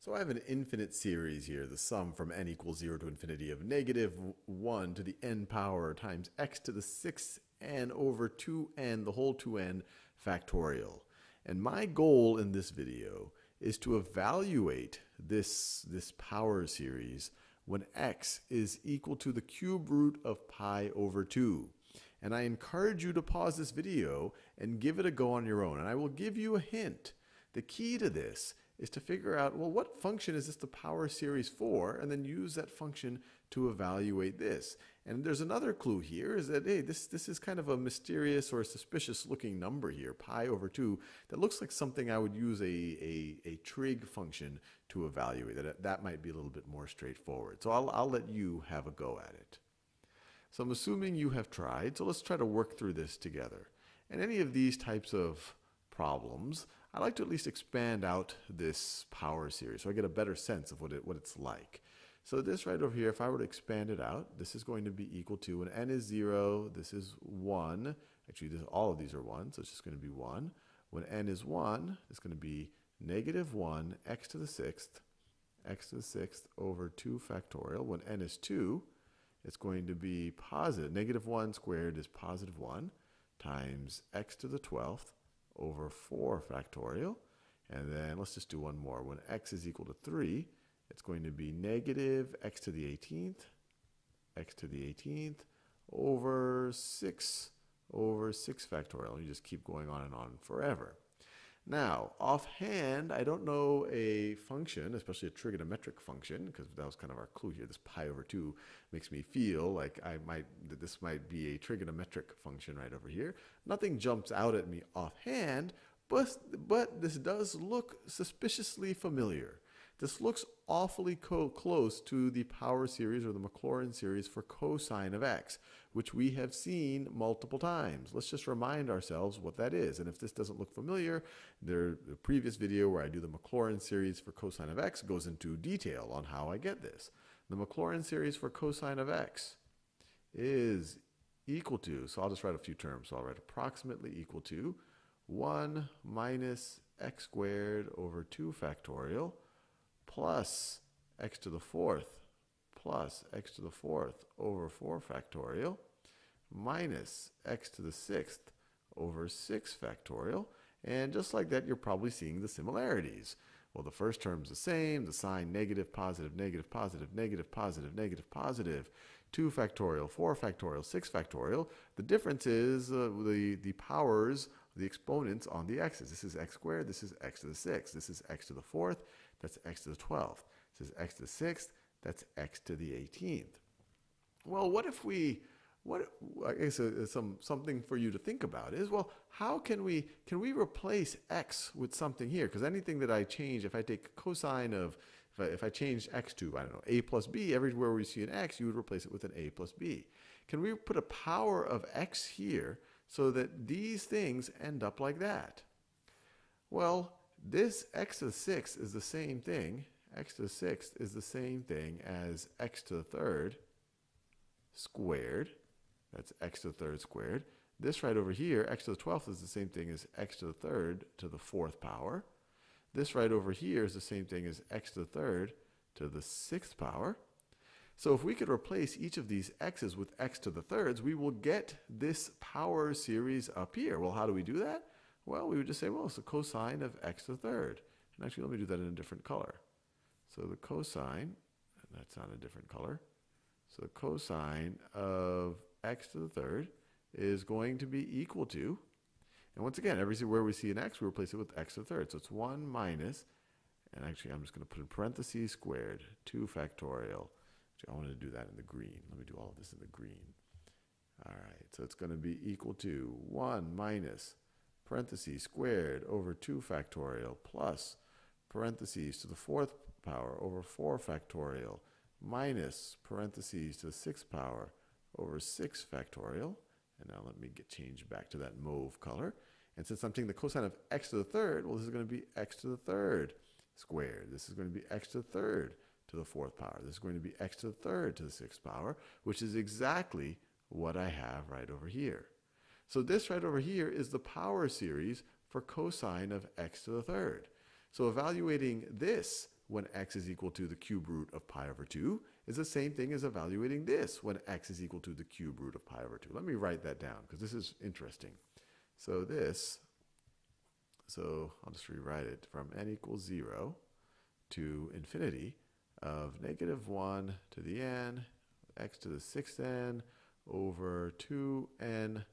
So I have an infinite series here, the sum from n equals 0 to infinity of negative 1 to the n power times x to the 6 n over 2n, the whole 2n factorial. And my goal in this video is to evaluate this, this power series when x is equal to the cube root of pi over 2. And I encourage you to pause this video and give it a go on your own. And I will give you a hint. The key to this is to figure out, well, what function is this the power series for? And then use that function to evaluate this. And there's another clue here is that, hey, this, this is kind of a mysterious or suspicious looking number here, pi over 2, that looks like something I would use a, a, a trig function to evaluate. That, that might be a little bit more straightforward. So I'll, I'll let you have a go at it. So I'm assuming you have tried, so let's try to work through this together. And any of these types of problems, I like to at least expand out this power series so I get a better sense of what, it, what it's like. So this right over here, if I were to expand it out, this is going to be equal to, when n is 0, this is 1. Actually, this, all of these are 1, so it's just going to be 1. When n is 1, it's going to be negative 1 x to the 6th, x to the 6th over 2 factorial. When n is 2, it's going to be positive. Negative 1 squared is positive 1 times x to the 12th over 4 factorial. And then let's just do one more. When x is equal to 3, it's going to be negative x to the 18th, x to the 18th over 6 over 6 factorial. You just keep going on and on forever. Now, offhand, I don't know a function, especially a trigonometric function, because that was kind of our clue here. This pi over 2 makes me feel like I might this might be a trigonometric function right over here. Nothing jumps out at me offhand, but, but this does look suspiciously familiar. This looks awfully close to the power series or the Maclaurin series for cosine of x, which we have seen multiple times. Let's just remind ourselves what that is. And if this doesn't look familiar, the previous video where I do the Maclaurin series for cosine of x goes into detail on how I get this. The Maclaurin series for cosine of x is equal to, so I'll just write a few terms. So I'll write approximately equal to 1 minus x squared over 2 factorial plus x to the fourth plus x to the fourth over 4 factorial minus x to the sixth over 6 factorial. And just like that, you're probably seeing the similarities. Well, the first term's the same, the sign negative, positive, negative, positive, negative, positive, negative, positive, 2 factorial, 4 factorial, 6 factorial. The difference is uh, the, the powers, the exponents on the x's. This is x squared, this is x to the 6th, this is x to the 4th, that's x to the 12th. This is x to the 6th, that's x to the 18th. Well, what if we, what, I guess uh, some, something for you to think about is, well, how can we, can we replace x with something here? Because anything that I change, if I take cosine of, if I, if I change x to, I don't know, a plus b, everywhere we see an x, you would replace it with an a plus b. Can we put a power of x here so that these things end up like that? Well, this x to the sixth is the same thing. x to the sixth is the same thing as x to the third squared. That's x to the third squared. This right over here, x to the 12th, is the same thing as x to the third to the fourth power. This right over here is the same thing as x to the third to the sixth power. So if we could replace each of these x's with x to the thirds, we will get this power series up here. Well, how do we do that? Well, we would just say, well, it's the cosine of x to the third. And actually, let me do that in a different color. So the cosine, that's not a different color. So the cosine of x to the third is going to be equal to, and once again, everywhere we see an x, we replace it with x to the third. So it's 1 minus, and actually I'm just going to put in parentheses squared, 2 factorial. I wanted to do that in the green. Let me do all of this in the green. All right, so it's going to be equal to 1 minus parentheses squared over 2 factorial plus parentheses to the fourth power over 4 factorial minus parentheses to the sixth power over 6 factorial. And now let me get changed back to that mauve color. And since I'm taking the cosine of x to the third, well, this is going to be x to the third squared. This is going to be x to the third to the fourth power. This is going to be x to the third to the sixth power, which is exactly what I have right over here. So this right over here is the power series for cosine of x to the third. So evaluating this when x is equal to the cube root of pi over 2 is the same thing as evaluating this when x is equal to the cube root of pi over 2. Let me write that down because this is interesting. So this, so I'll just rewrite it from n equals 0 to infinity of negative 1 to the n, x to the 6th n over 2n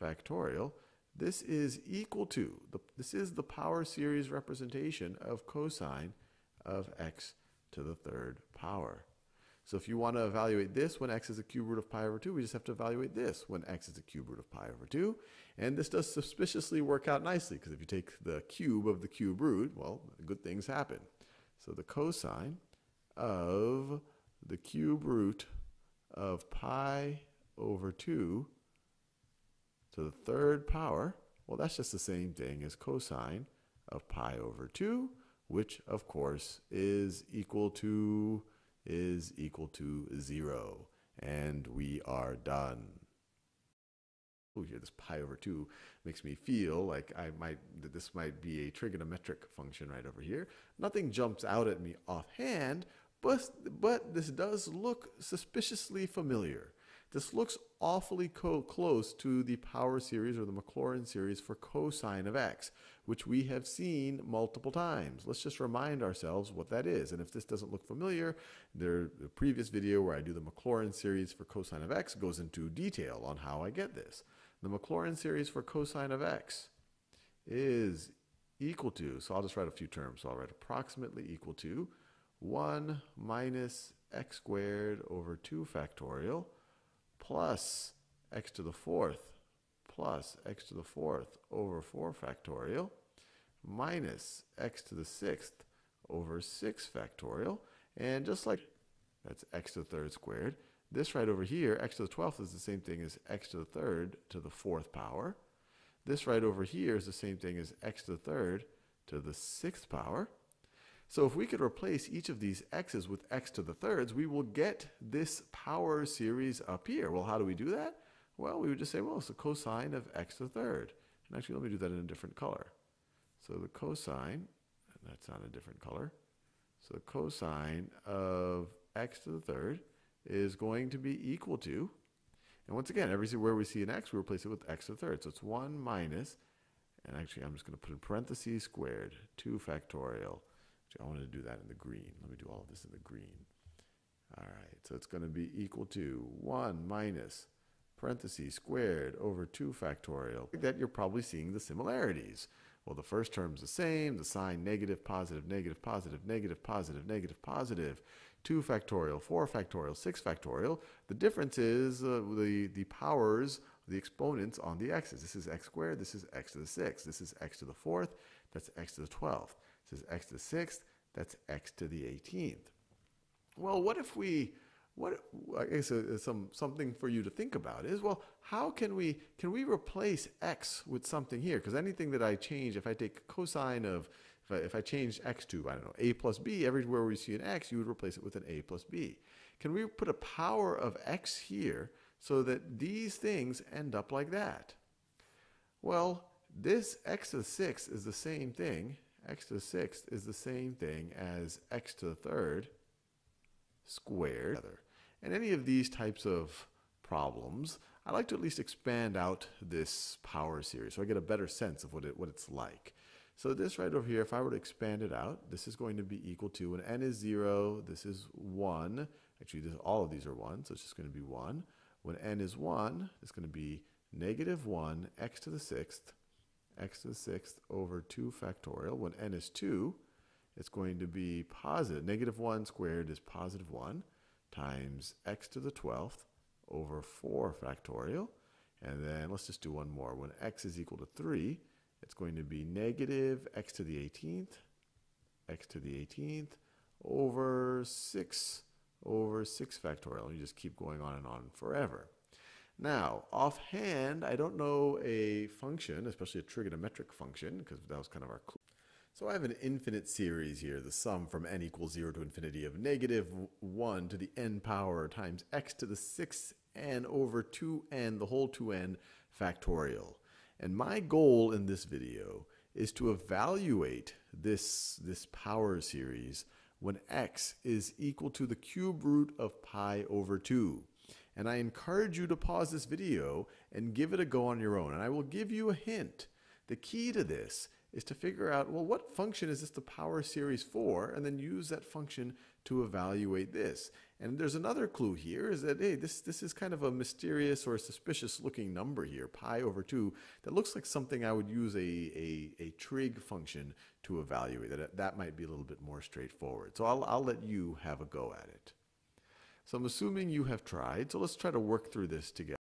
factorial. This is equal to, the, this is the power series representation of cosine of x to the third power. So if you want to evaluate this when x is a cube root of pi over 2, we just have to evaluate this when x is a cube root of pi over 2. And this does suspiciously work out nicely, because if you take the cube of the cube root, well, good things happen. So the cosine of the cube root of pi over 2 to the third power, well, that's just the same thing as cosine of pi over 2, which, of course, is equal to is equal to 0. And we are done. Oh, here, this pi over 2 makes me feel like I might, that this might be a trigonometric function right over here. Nothing jumps out at me offhand, but, but this does look suspiciously familiar. This looks awfully close to the power series or the Maclaurin series for cosine of x, which we have seen multiple times. Let's just remind ourselves what that is. And if this doesn't look familiar, the previous video where I do the Maclaurin series for cosine of x goes into detail on how I get this. The Maclaurin series for cosine of x is equal to, so I'll just write a few terms. So I'll write approximately equal to 1 minus x squared over 2 factorial plus x to the fourth plus x to the fourth over 4 factorial minus x to the sixth over 6 factorial. And just like that's x to the third squared, this right over here, x to the 12th is the same thing as x to the third to the fourth power. This right over here is the same thing as x to the third to the sixth power. So if we could replace each of these x's with x to the thirds, we will get this power series up here. Well, how do we do that? Well, we would just say, well, it's the cosine of x to the third. And actually, let me do that in a different color. So the cosine, that's not a different color. So the cosine of x to the third is going to be equal to, and once again, everywhere we see an x, we replace it with x to the third. So it's 1 minus, and actually I'm just going to put in parentheses squared, 2 factorial I want to do that in the green. Let me do all of this in the green. All right, so it's going to be equal to 1 minus parentheses squared over 2 factorial. That you're probably seeing the similarities. Well, the first term's the same, the sign negative, positive, negative, positive, negative, positive, negative, positive, 2 factorial, 4 factorial, 6 factorial. The difference is uh, the, the powers, the exponents on the x's. This is x squared, this is x to the 6th, this is x to the 4th, that's x to the 12th. This is x to the 6th, that's x to the 18th. Well, what if we, what, I guess uh, some, something for you to think about is, well, how can we, can we replace x with something here? Because anything that I change, if I take cosine of, if I, if I change x to, I don't know, a plus b, everywhere we see an x, you would replace it with an a plus b. Can we put a power of x here so that these things end up like that? Well, this x to the sixth is the same thing x to the sixth is the same thing as x to the third squared. And any of these types of problems, I like to at least expand out this power series so I get a better sense of what, it, what it's like. So this right over here, if I were to expand it out, this is going to be equal to, when n is 0, this is 1. Actually, this, all of these are 1, so it's just going to be 1. When n is 1, it's going to be negative 1 x to the 6th x to the sixth over 2 factorial. When n is 2, it's going to be positive. Negative 1 squared is positive 1 times x to the 12th over 4 factorial. And then let's just do one more. When x is equal to 3, it's going to be negative x to the 18th, x to the 18th over 6 over 6 factorial. You just keep going on and on forever. Now, offhand, I don't know a function, especially a trigonometric function, because that was kind of our clue. So I have an infinite series here, the sum from n equals 0 to infinity of negative 1 to the n power times x to the 6n over 2n, the whole 2n factorial. And my goal in this video is to evaluate this, this power series when x is equal to the cube root of pi over 2. And I encourage you to pause this video and give it a go on your own. And I will give you a hint. The key to this is to figure out, well, what function is this the power series for? And then use that function to evaluate this. And there's another clue here is that, hey, this, this is kind of a mysterious or suspicious looking number here, pi over 2, that looks like something I would use a, a, a trig function to evaluate. That, that might be a little bit more straightforward. So I'll, I'll let you have a go at it. So I'm assuming you have tried. So let's try to work through this together.